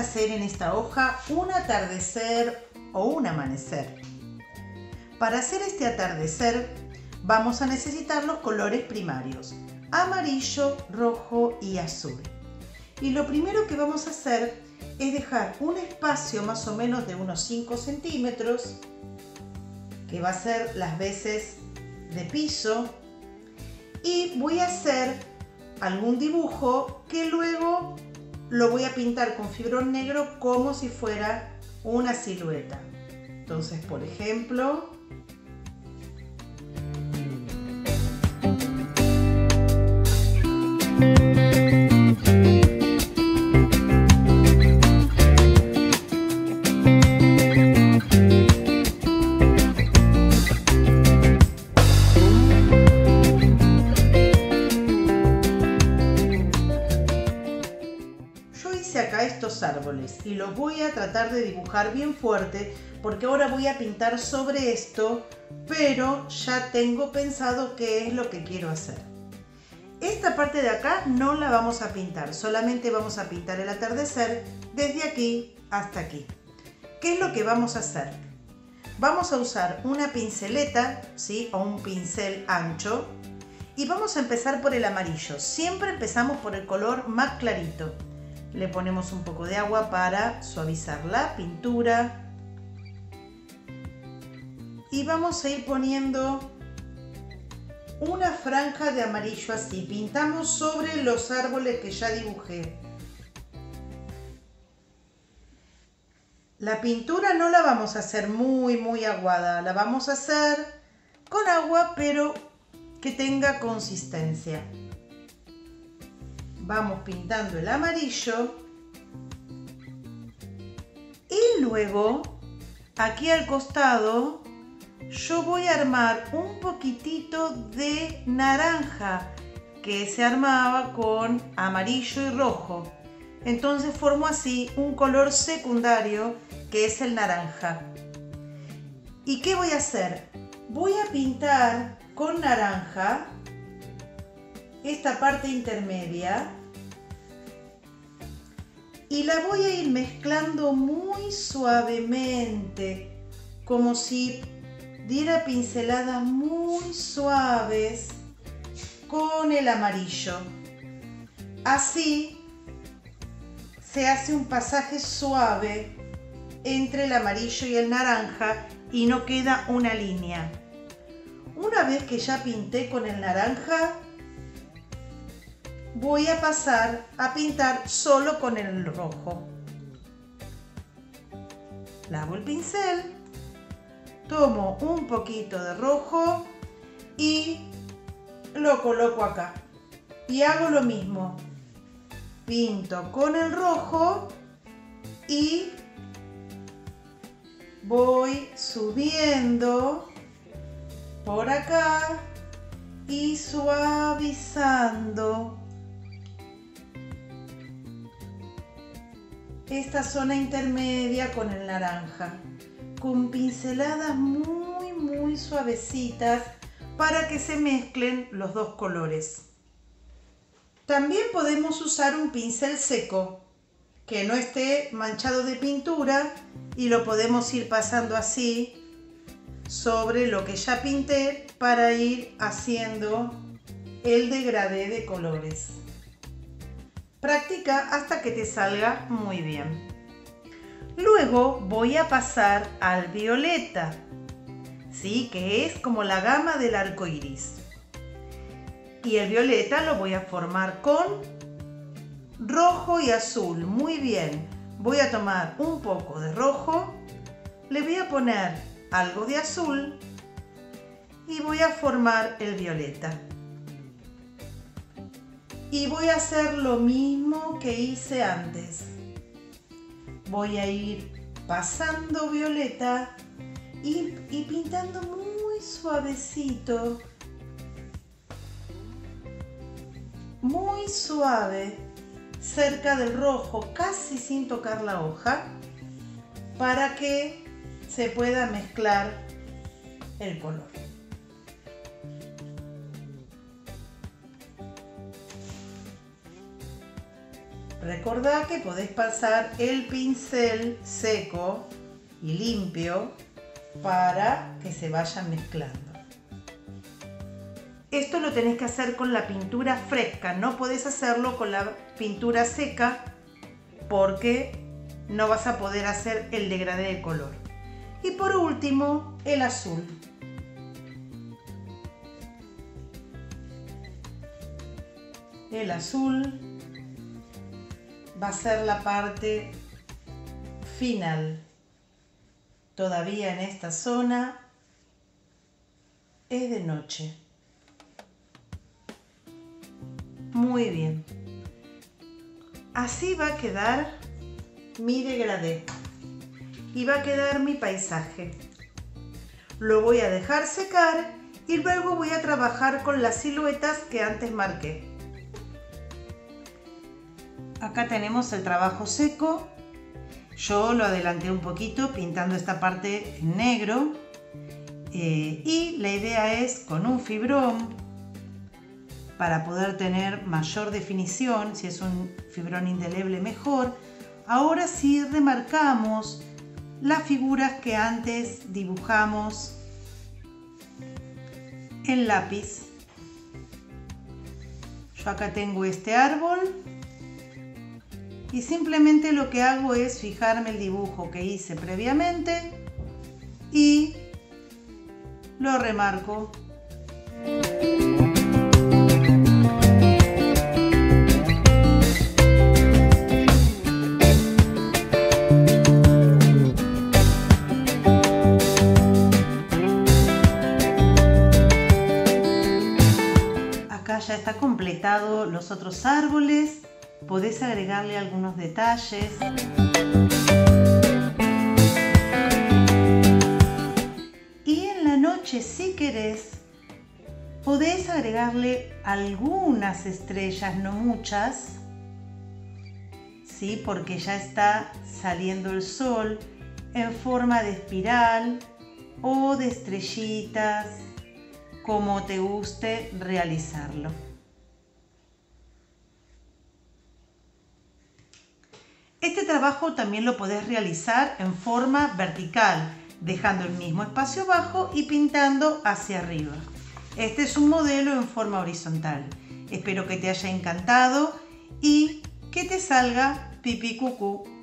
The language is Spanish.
hacer en esta hoja un atardecer o un amanecer. Para hacer este atardecer vamos a necesitar los colores primarios, amarillo, rojo y azul. Y lo primero que vamos a hacer es dejar un espacio más o menos de unos 5 centímetros, que va a ser las veces de piso, y voy a hacer algún dibujo que luego lo voy a pintar con fibrón negro como si fuera una silueta. Entonces, por ejemplo, árboles y los voy a tratar de dibujar bien fuerte porque ahora voy a pintar sobre esto, pero ya tengo pensado qué es lo que quiero hacer. Esta parte de acá no la vamos a pintar, solamente vamos a pintar el atardecer desde aquí hasta aquí. ¿Qué es lo que vamos a hacer? Vamos a usar una pinceleta, ¿sí? O un pincel ancho. Y vamos a empezar por el amarillo. Siempre empezamos por el color más clarito. Le ponemos un poco de agua para suavizar la pintura. Y vamos a ir poniendo una franja de amarillo así. Pintamos sobre los árboles que ya dibujé. La pintura no la vamos a hacer muy, muy aguada. La vamos a hacer con agua, pero que tenga consistencia vamos pintando el amarillo y luego aquí al costado yo voy a armar un poquitito de naranja que se armaba con amarillo y rojo. Entonces formo así un color secundario que es el naranja. ¿Y qué voy a hacer? Voy a pintar con naranja esta parte intermedia y la voy a ir mezclando muy suavemente, como si diera pinceladas muy suaves con el amarillo. Así se hace un pasaje suave entre el amarillo y el naranja y no queda una línea. Una vez que ya pinté con el naranja, voy a pasar a pintar solo con el rojo. Lavo el pincel, tomo un poquito de rojo y lo coloco acá. Y hago lo mismo. Pinto con el rojo y voy subiendo por acá y suavizando esta zona intermedia con el naranja, con pinceladas muy muy suavecitas para que se mezclen los dos colores. También podemos usar un pincel seco que no esté manchado de pintura y lo podemos ir pasando así sobre lo que ya pinté para ir haciendo el degradé de colores. Practica hasta que te salga muy bien. Luego voy a pasar al violeta, ¿sí? que es como la gama del arco iris. Y el violeta lo voy a formar con rojo y azul. Muy bien. Voy a tomar un poco de rojo, le voy a poner algo de azul y voy a formar el violeta y voy a hacer lo mismo que hice antes. Voy a ir pasando violeta y, pintando muy suavecito, muy suave, cerca del rojo, casi sin tocar la hoja, para que se pueda mezclar el color. Recordá que podés pasar el pincel seco y limpio para que se vayan mezclando. Esto lo tenés que hacer con la pintura fresca, no podés hacerlo con la pintura seca porque no vas a poder hacer el degradé de color. Y por último, el azul. El azul va a ser la parte final. Todavía en esta zona es de noche. Muy bien. Así va a quedar mi degradé y va a quedar mi paisaje. Lo voy a dejar secar y luego voy a trabajar con las siluetas que antes marqué. Acá tenemos el trabajo seco. Yo lo adelanté un poquito pintando esta parte en negro. Eh, y la idea es con un fibrón para poder tener mayor definición, si es un fibrón indeleble mejor. Ahora sí remarcamos las figuras que antes dibujamos en lápiz. Yo acá tengo este árbol y simplemente lo que hago es fijarme el dibujo que hice previamente y lo remarco. ya está completado los otros árboles. Podés agregarle algunos detalles. Y en la noche, si querés, podés agregarle algunas estrellas, no muchas, ¿sí? porque ya está saliendo el sol en forma de espiral o de estrellitas como te guste realizarlo. Este trabajo también lo podés realizar en forma vertical, dejando el mismo espacio abajo y pintando hacia arriba. Este es un modelo en forma horizontal. Espero que te haya encantado y que te salga pipi cucú